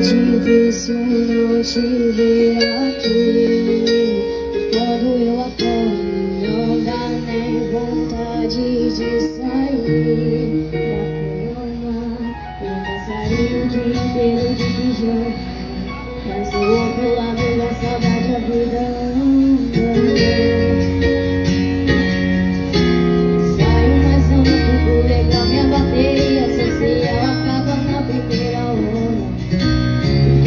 difícil não te ver aqui. Quando eu acordo não dá nem vontade de sair. Da cama Eu passaria o dia inteiro de pijama Mas do outro lado